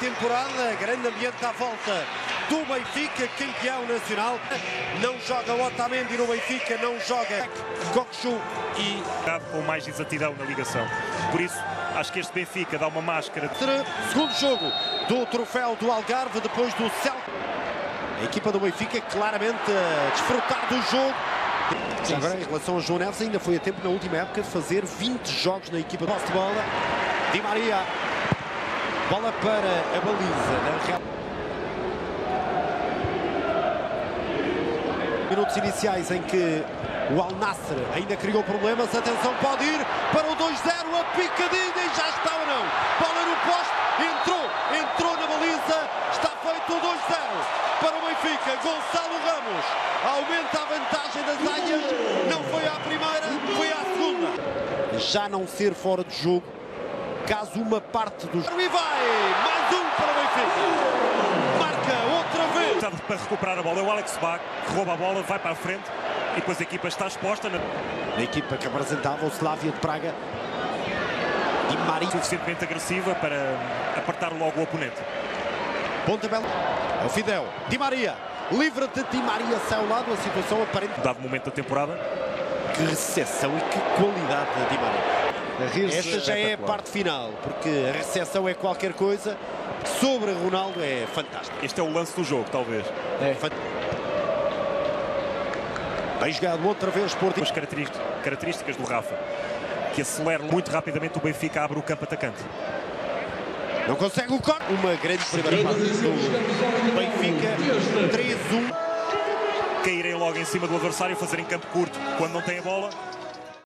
temporada, grande ambiente à volta do Benfica, campeão nacional. Não joga Otamendi no Benfica, não joga Kokshu e com mais exatidão na ligação. Por isso, acho que este Benfica dá uma máscara. Segundo jogo do troféu do Algarve, depois do Celta. A equipa do Benfica claramente a desfrutar do jogo. Agora, em relação a João Neves, ainda foi a tempo na última época de fazer 20 jogos na equipa de bola. Di Maria, bola para a baliza da Real. Minutos iniciais em que o Al Nasser ainda criou problemas. Atenção, pode ir para o 2-0. A picadinha e já está ou não. Bola no poste. Entrou, entrou na baliza. Está feito o 2-0 para o Benfica. Gonçalo Ramos aumenta a vantagem das águias. Não foi à primeira, foi à segunda. Já não ser fora de jogo. Caso uma parte dos. E vai! Mais um para o Benfica. Marca outra vez. Para recuperar a bola é o Alex Bach, que rouba a bola, vai para a frente e depois a equipa está exposta. Na, na equipa que apresentava o Slavia de Praga. E Maria. Suficientemente agressiva para apertar logo o oponente. Pontebel. É o Fidel. Di Maria. Livra-te de Di Maria, sai ao lado. A situação aparente. Dado momento da temporada. Que recepção e que qualidade de Di Maria. Esta já é a parte final, porque a recepção é qualquer coisa. Sobre Ronaldo é fantástico. Este é o lance do jogo, talvez. É. Bem jogado outra vez por... As características do Rafa, que acelera muito rapidamente o Benfica, abre o campo atacante. Não consegue o corte. Uma grande primeira parte do Benfica. 3-1. Caírem logo em cima do adversário, fazerem campo curto quando não tem a bola.